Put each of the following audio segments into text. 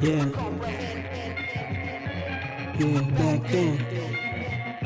Yeah. Yeah, back then.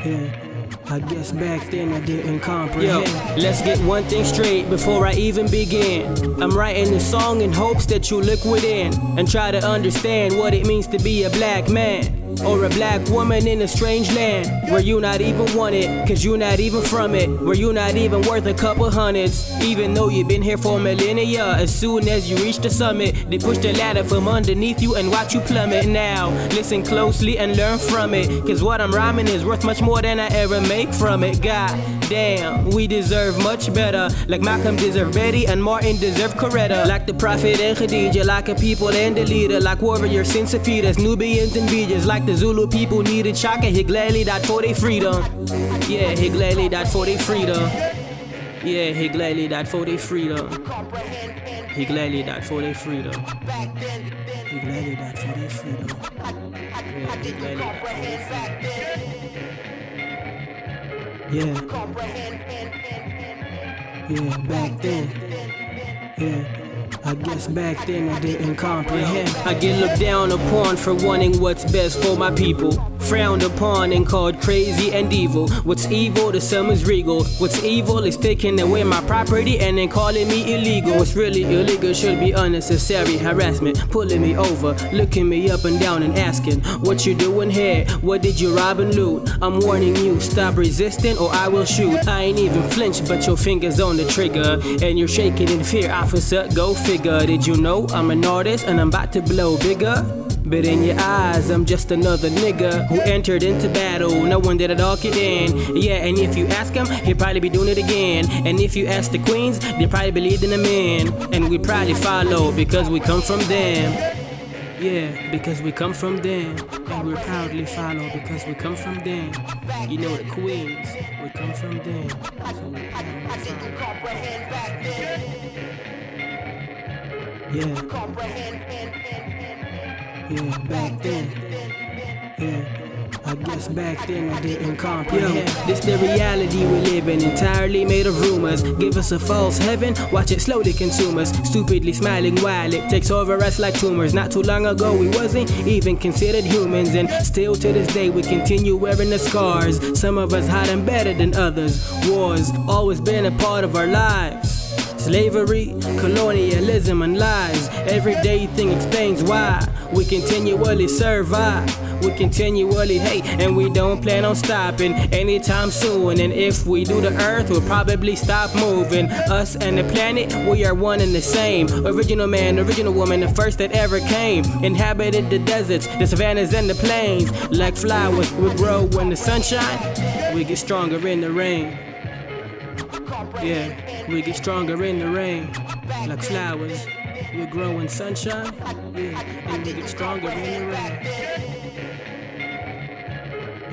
Yeah. I guess back then I didn't comprehend. Yo, let's get one thing straight before I even begin. I'm writing this song in hopes that you look within and try to understand what it means to be a black man. Or a black woman in a strange land where you not even wanted, cause you not even from it. Where you not even worth a couple hundreds. Even though you've been here for millennia, as soon as you reach the summit, they push the ladder from underneath you and watch you plummet. Now, listen closely and learn from it, cause what I'm rhyming is worth much more than I ever make from it. God damn, we deserve much better. Like Malcolm deserved Betty and Martin deserved Coretta. Like the Prophet and Khadija, like a people and the leader. Like warriors and Safidas, Nubians and Bejas. Like the Zulu people needed Chaka, he gladly died for their freedom. Yeah, he gladly died for their freedom. Yeah, he gladly died for their freedom. He gladly died for their freedom. Yeah, he gladly died for their freedom. Yeah. Yeah, back then. Yeah. I guess back then I didn't comprehend. I get looked down upon for wanting what's best for my people. Frowned upon and called crazy and evil. What's evil to some is regal. What's evil is taking away my property and then calling me illegal. What's really illegal should be unnecessary harassment. Pulling me over, looking me up and down and asking, What you doing here? What did you rob and loot? I'm warning you, stop resisting or I will shoot. I ain't even flinch, but your fingers on the trigger. And you're shaking in fear, officer, go figure. Did you know I'm an artist and I'm about to blow bigger? But in your eyes, I'm just another nigga who entered into battle, knowing that it all could end. Yeah, and if you ask him, he'll probably be doing it again. And if you ask the queens, they probably believe in the men. And we probably follow because we come from them. Yeah, because we come from them. And we proudly follow because we come from them. You know the queens, we come from them. So we proudly follow. Yeah. Yeah, back then. Yeah. I guess back then I didn't comprehend. Yo, this the reality we live in, entirely made of rumors. Give us a false heaven, watch it slowly consume us. Stupidly smiling while it takes over us like tumors. Not too long ago we wasn't even considered humans, and still to this day we continue wearing the scars. Some of us hiding better than others. Wars always been a part of our lives. Slavery, colonialism, and lies. Everyday thing explains why we continually survive. We continually hate, and we don't plan on stopping anytime soon. And if we do, the earth will probably stop moving. Us and the planet, we are one and the same. Original man, original woman, the first that ever came. Inhabited the deserts, the savannas, and the plains. Like flowers, we grow in the sunshine, we get stronger in the rain. Yeah, we get stronger in the rain, like flowers. We grow in sunshine, yeah, and we get stronger in the rain.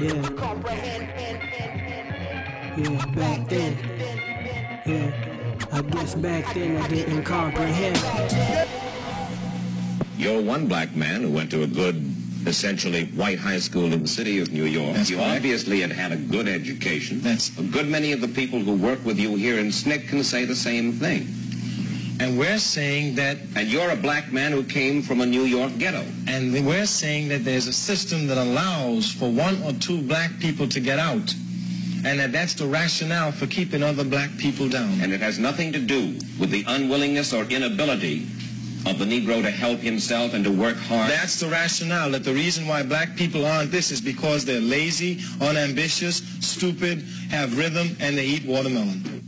Yeah. Yeah, back then. Yeah, I guess back then I didn't comprehend. You're one black man who went to a good essentially white high school in the city of New York. That's you right. obviously had had a good education. That's- a good many of the people who work with you here in SNCC can say the same thing. And we're saying that, And you're a black man who came from a New York ghetto. and we're saying that there's a system that allows for one or two black people to get out. And that that's the rationale for keeping other black people down. And it has nothing to do with the unwillingness or inability of the Negro to help himself and to work hard. That's the rationale, that the reason why black people aren't this is because they're lazy, unambitious, stupid, have rhythm, and they eat watermelon.